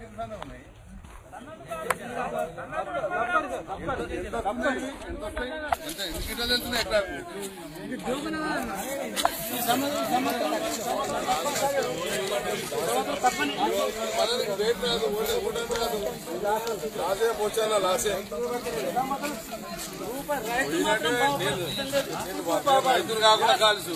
ఉన్నాయి. లాసే పోచాలా లాసే రైతులు కాకుండా కాల్సు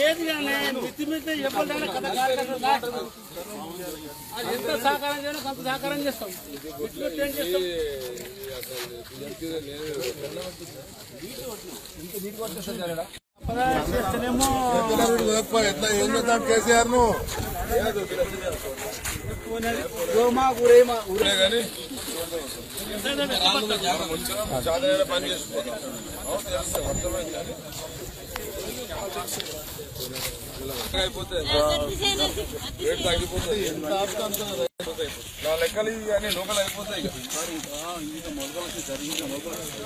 ఏది కానీ మిత్తి ఎవరిదైనా కథ కార్యక్రమం అది ఎంత సహకారం చేయాలో కొంత సహకారం చేస్తాం. మిత్తి ఏం చేస్తాం? చేస్తేనేమో కేసీఆర్ను గోమా గురేమా ఊరే కానీ చాలా పని చేసుకోవాలి అవును తెలుసు అర్థమైంది కానీ అయిపోతే రేట్ తగ్గిపోతుంది నా లెక్కలు ఇవి కానీ లోకల్ అయిపోతాయి ఇక.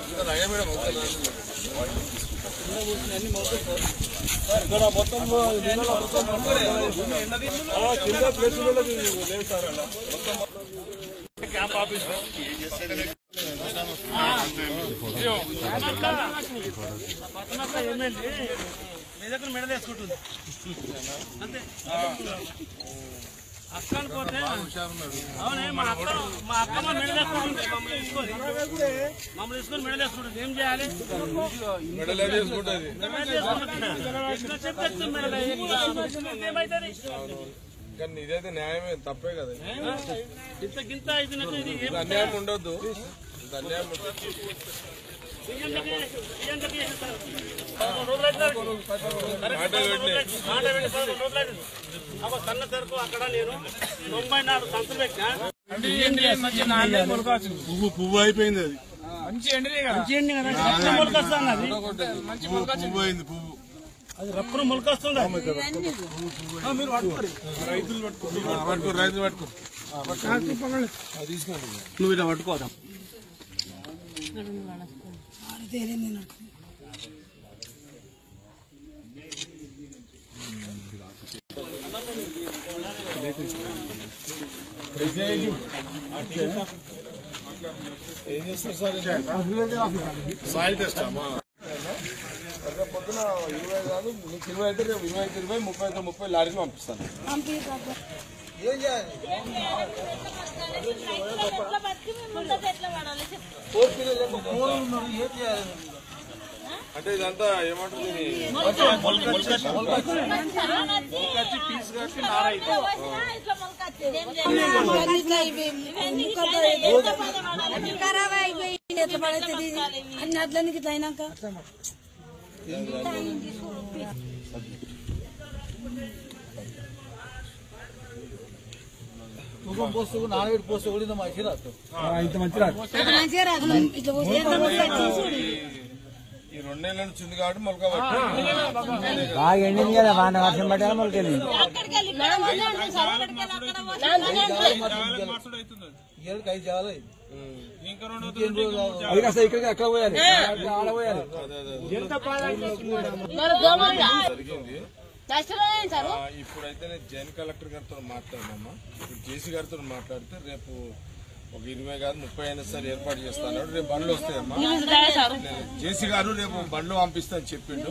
ఇంకా నయం మేడం అవుతుంది. ఇక్కడ మొత్తం కింద ప్లేసులలో లేవు సార్ అలా క్యాంప్ ఆఫీస్ మీ దగ్గర మెడ వేసుకుంటుంది అంతే అక్క అనుకోతే అవునే మా అక్క మా అక్క మా మెడ వేసుకుంటుంది మమ్మల్ని మమ్మల్ని తీసుకొని మెడ వేసుకుంటుంది ఏం చేయాలి చెప్తే వేసుకుంటుంది ఏమవుతుంది కానీ ఇదైతే న్యాయమే తప్పే కదా ఇంత గింత అన్యాయం ఉండొద్దు. ఇంత అన్యాయం సన్న సరుకు అక్కడ నేను తొంభై నాలుగు సంతులు పువ్వు పువ్వు అయిపోయింది అది. మంచి ఎండి కదా. రక్తం మొలకొస్తుంది అది పువ్వు పువ్వు అయింది పువ్వు. అది రప్పును మొలకొస్తుంది పట్టుకో రైతులు పట్టుకో నువ్వు ఇలా పట్టుకోదా ఏం చేస్తారు సార్? Soil test? ఇరవై కాదు నీకు ఇరవై అయితే రేపు ఇరవై అయితే ఇరవై ముప్పై అయితే ముప్పై లారీకి పంపిస్తాను అంటే ఇదంతా ఏమంటుంది అన్ని అట్లనికి ఇట్లా అయినాక మంచిగా రాదు ఇట్లా పోస్తే ఎట్లా మొలకొచ్చి చూడు. ఈ రెండేళ్ళ నుంచి ఉంది కాబట్టి మొలక. బాగా ఎండింది కదా వాన వర్షం పట్టాలి మొలకెళ్ళింది అక్కడికి వెళ్ళి ఇక్కడ అది కాస్త ఇక్కడికి అక్కడ పోయాలి ఇప్పుడైతే నేను జాయింట్ కలెక్టర్ గారితో మాట్లాడినమ్మా ఇప్పుడు జేసీ గారితో మాట్లాడితే రేపు ఒక ఇరవై కాదు ముప్పై అయినా సరే ఏర్పాటు చేస్తాను రేపు బండ్లు వస్తాయమ్మా. సార్. జేసీ గారు రేపు బండ్లు పంపిస్తా అని చెప్పిండు.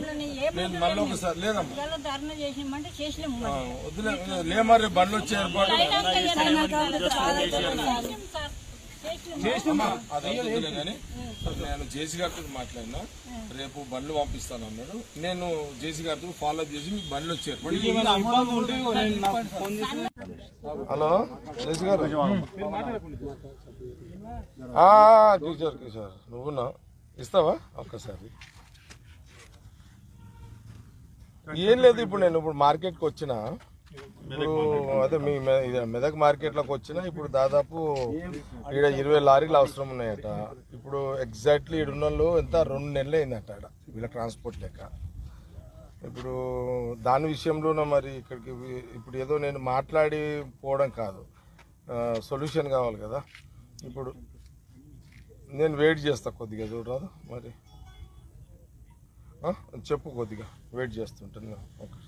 నేను మళ్ళీ ఒకసారి లేదమ్మా. వద్దులే లేమా రేపు బండ్లు వచ్చే ఏర్పాటు. కానీ నేను జేసీ గారితో మాట్లాడినా. రేపు బండ్లు పంపిస్తాను అన్నాడు. నేను జేసీ గారితో ఫాలో చేసి మీకు బండ్లు వచ్చి ఏర్పాటు హలో జేసీ గారు? ఆ, కిషోర్ కిషోర్ నువ్వునా ఇస్తావా? ఒక్కసారి. ఏం లేదు ఇప్పుడు నేను ఇప్పుడు మార్కెట్కి వచ్చిన. ఇప్పుడు అదే మీ మెదక్ మార్కెట్లోకి వచ్చిన ఇప్పుడు దాదాపు ఇక్కడ ఇరవై లారీలు అవసరం ఉన్నాయట. ఇప్పుడు ఎగ్జాక్ట్లీ ఇక్కడ ఉన్న వాళ్ళు ఎంత? రెండు నెలలు అయిందట వీళ్ళ ట్రాన్స్పోర్ట్ లెక్క ఇప్పుడు దాని విషయంలోనే మరి ఇక్కడికి ఇప్పుడు ఏదో నేను మాట్లాడి పోవడం కాదు. సొల్యూషన్ కావాలి కదా. ఇప్పుడు నేను వెయిట్ చేస్తా కొద్దిగా చూడరాదు మరి? చెప్పు కొద్దిగా వెయిట్ చేస్తుంటాను. ఓకే.